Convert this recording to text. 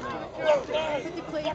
Pretty quick.